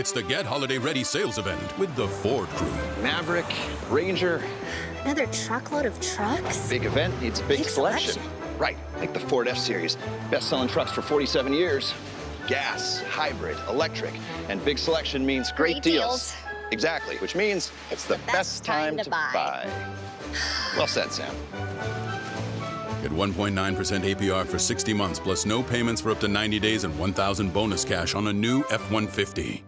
It's the Get Holiday Ready sales event with the Ford crew. Maverick, Ranger. Another truckload of trucks? Big event needs a big, Big selection. selection. Right, like the Ford F Series. Best selling trucks for 47 years. Gas, hybrid, electric, and big selection means great, Great deals. Exactly, which means it's, the, best, time, to buy. well said, Sam. Get 1.9% APR for 60 months plus no payments for up to 90 days and 1,000 bonus cash on a new F 150.